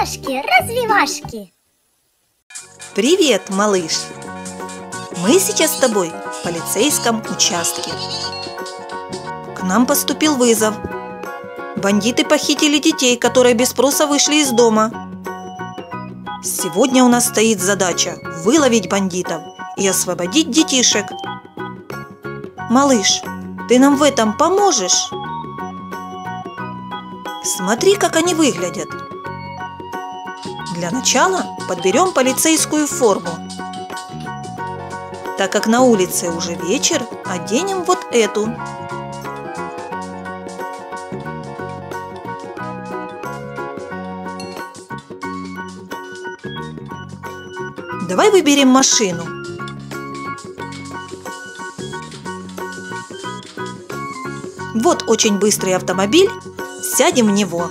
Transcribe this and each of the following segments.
Потеряшки-развивашки Привет, малыш! Мы сейчас с тобой в полицейском участке. К нам поступил вызов. Бандиты похитили детей, которые без спроса вышли из дома. Сегодня у нас стоит задача выловить бандитов и освободить детишек. Малыш, ты нам в этом поможешь? Смотри, как они выглядят. Для начала подберем полицейскую форму. Так как на улице уже вечер, оденем вот эту. Давай выберем машину. Вот очень быстрый автомобиль, сядем в него.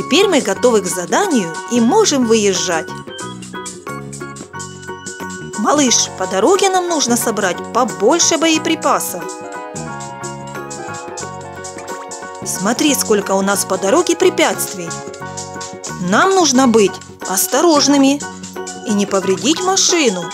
Теперь мы готовы к заданию и можем выезжать. Малыш, по дороге нам нужно собрать побольше боеприпасов. Смотри, сколько у нас по дороге препятствий. Нам нужно быть осторожными и не повредить машину.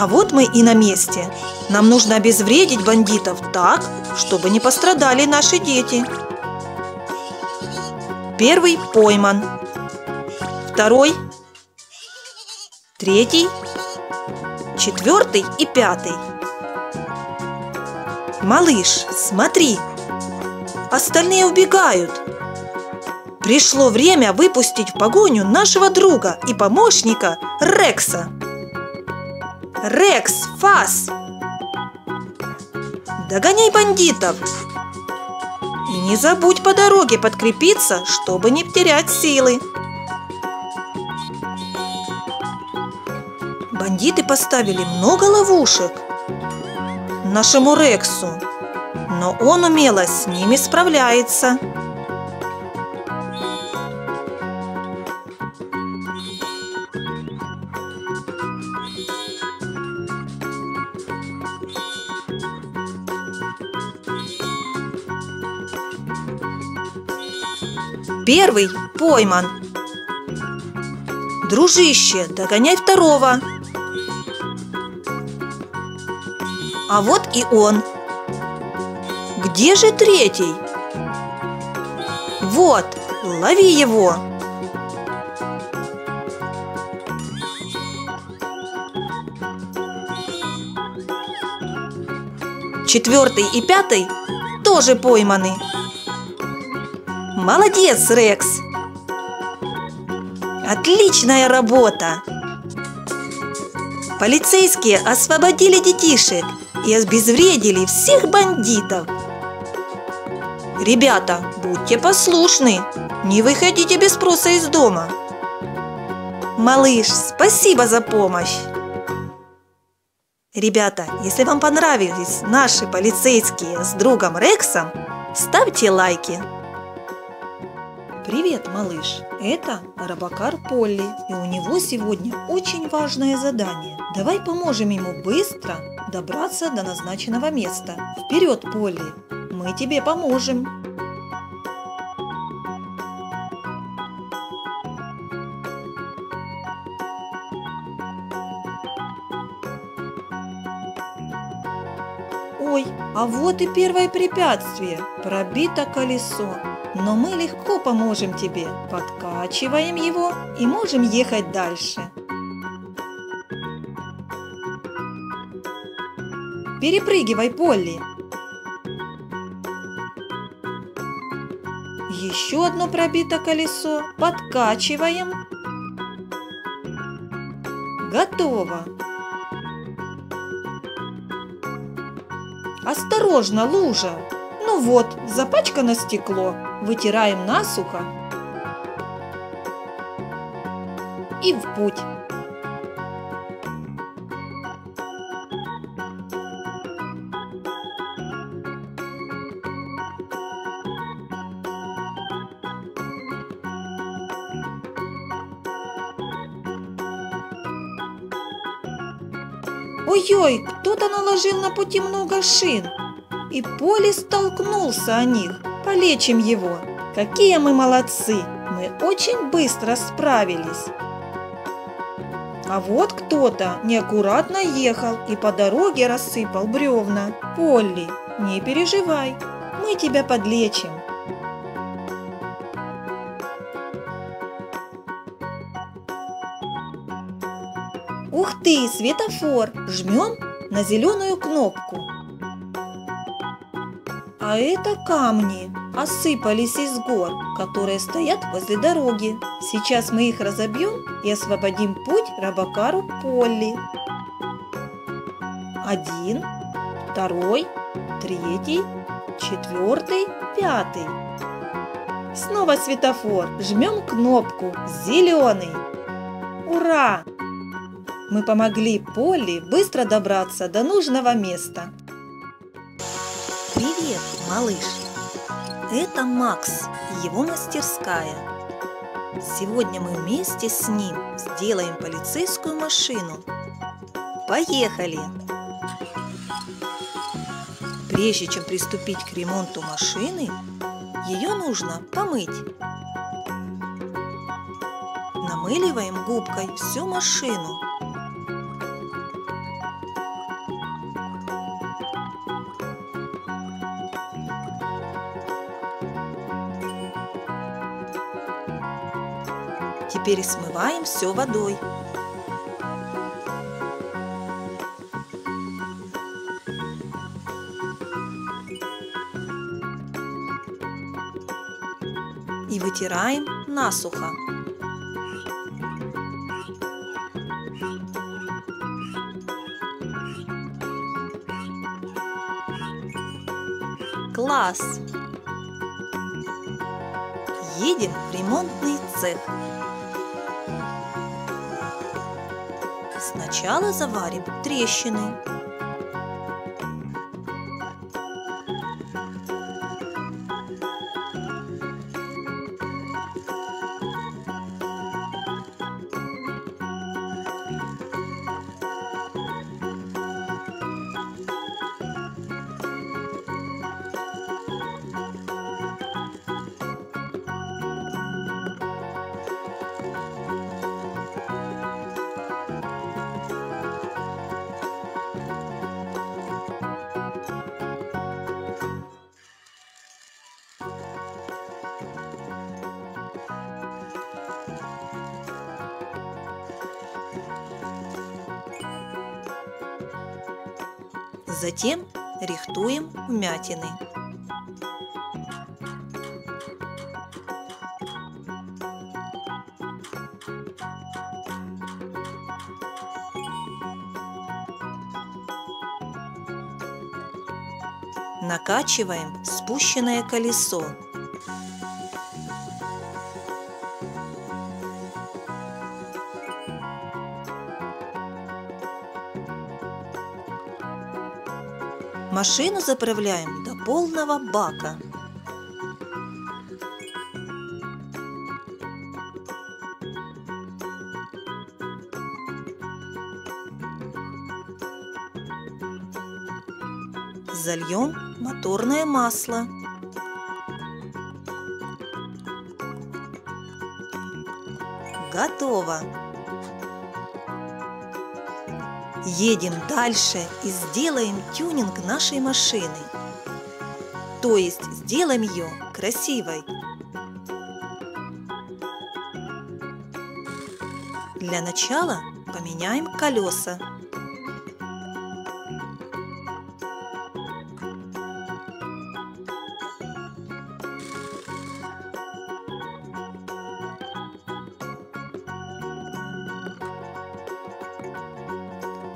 А вот мы и на месте. Нам нужно обезвредить бандитов так, чтобы не пострадали наши дети. Первый пойман. Второй. Третий. Четвертый и пятый. Малыш, смотри. Остальные убегают. Пришло время выпустить в погоню нашего друга и помощника Рекса. Рекс, Фас! Догоняй бандитов! И не забудь по дороге подкрепиться, чтобы не потерять силы. Бандиты поставили много ловушек нашему Рексу, но он умело с ними справляется. Первый пойман. Дружище, догоняй второго. А вот и он. Где же третий? Вот, лови его. Четвертый и пятый тоже пойманы. Молодец, Рекс! Отличная работа! Полицейские освободили детишек и обезвредили всех бандитов. Ребята, будьте послушны, не выходите без спроса из дома. Малыш, спасибо за помощь! Ребята, если вам понравились наши полицейские с другом Рексом, ставьте лайки. Привет, малыш! Это Рабакар Полли, и у него сегодня очень важное задание. Давай поможем ему быстро добраться до назначенного места. Вперед, Полли! Мы тебе поможем! А вот и первое препятствие – пробито колесо. Но мы легко поможем тебе, подкачиваем его и можем ехать дальше. Перепрыгивай, Полли. Еще одно пробито колесо. Подкачиваем. Готово. Осторожно, лужа. Ну вот, запачкано стекло. Вытираем насухо. И в путь. Ой-ой, кто-то наложил на пути много шин. И Поле столкнулся о них. Полечим его. Какие мы молодцы! Мы очень быстро справились. А вот кто-то неаккуратно ехал и по дороге рассыпал бревна. Полли, не переживай, мы тебя подлечим. Ты, светофор! Жмем на зеленую кнопку. А это камни осыпались из гор, которые стоят возле дороги. Сейчас мы их разобьем и освободим путь Рабакару Полли. Один, второй, третий, четвертый, пятый. Снова светофор. Жмем кнопку «Зеленый». Ура! Мы помогли Полли быстро добраться до нужного места. Привет, малыш! Это Макс, его мастерская. Сегодня мы вместе с ним сделаем полицейскую машину. Поехали! Прежде чем приступить к ремонту машины, ее нужно помыть. Намыливаем губкой всю машину. Теперь смываем все водой. И вытираем насухо. Класс! Едем в ремонтный цех. Сначала заварим трещины. Затем рихтуем вмятины. Накачиваем спущенное колесо. Машину заправляем до полного бака. Зальем моторное масло. Готово! Едем дальше и сделаем тюнинг нашей машины. То есть сделаем ее красивой. Для начала поменяем колеса.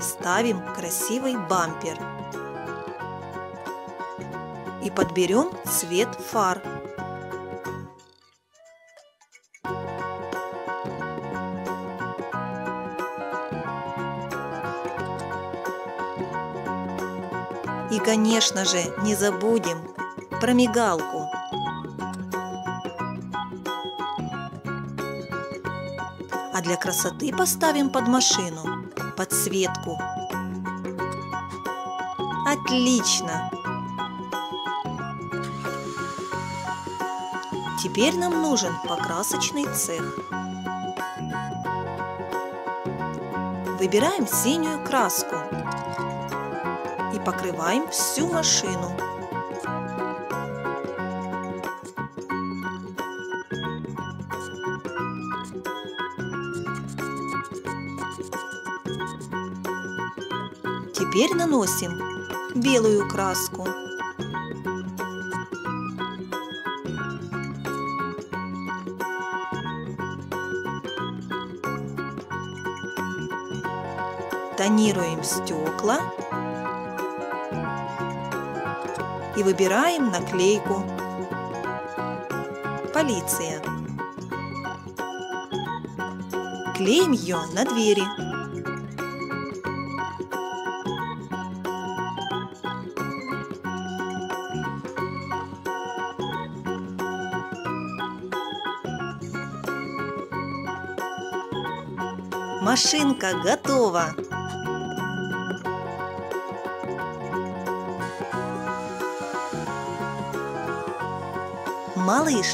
Ставим красивый бампер и подберем цвет фар. И, конечно же, не забудем про мигалку. А для красоты поставим под машину подсветку. Отлично! Теперь нам нужен покрасочный цех. Выбираем синюю краску и покрываем всю машину. Теперь наносим белую краску. Тонируем стекла и выбираем наклейку «Полиция». Клеим ее на двери. Машинка готова! Малыш,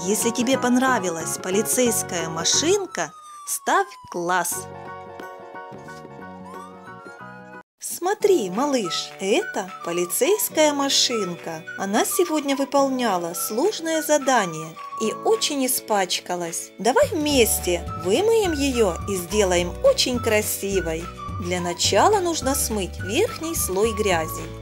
если тебе понравилась полицейская машинка, ставь класс. Смотри, малыш, это полицейская машинка. Она сегодня выполняла сложное задание и очень испачкалась. Давай вместе вымоем ее и сделаем очень красивой. Для начала нужно смыть верхний слой грязи.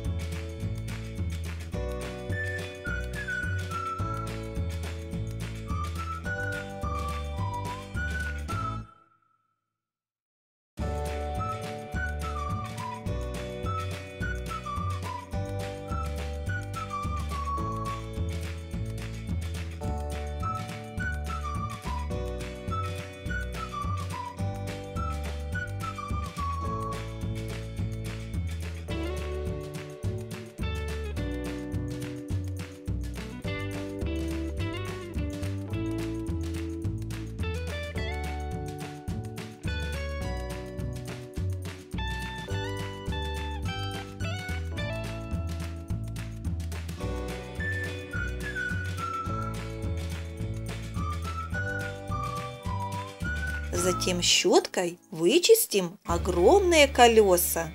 Затем щеткой вычистим огромные колеса.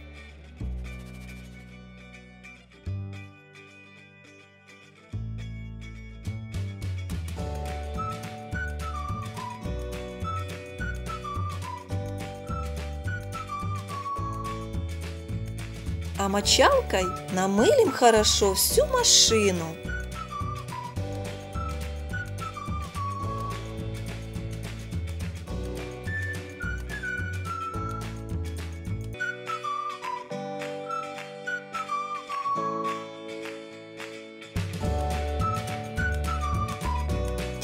А мочалкой намылим хорошо всю машину.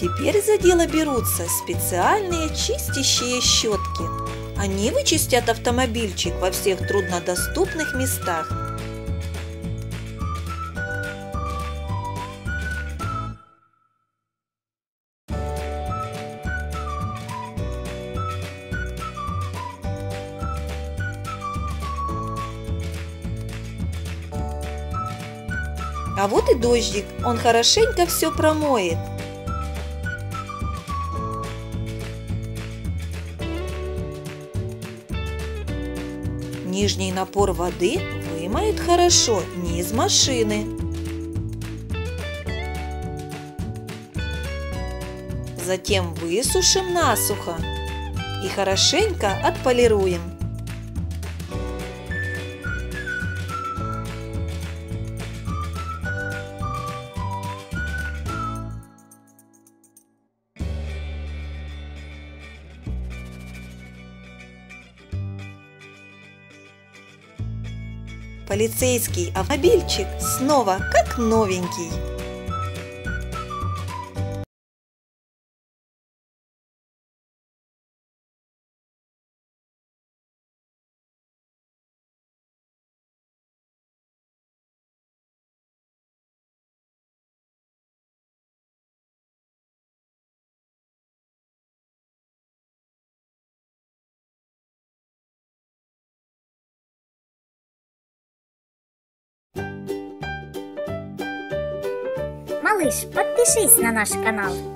Теперь за дело берутся специальные чистящие щетки. Они вычистят автомобильчик во всех труднодоступных местах. А вот и дождик, он хорошенько все промоет. Нижний напор воды вымоет хорошо низ машины. Затем высушим насухо и хорошенько отполируем. Полицейский автомобильчик снова как новенький. Малыш, подпишись на наш канал.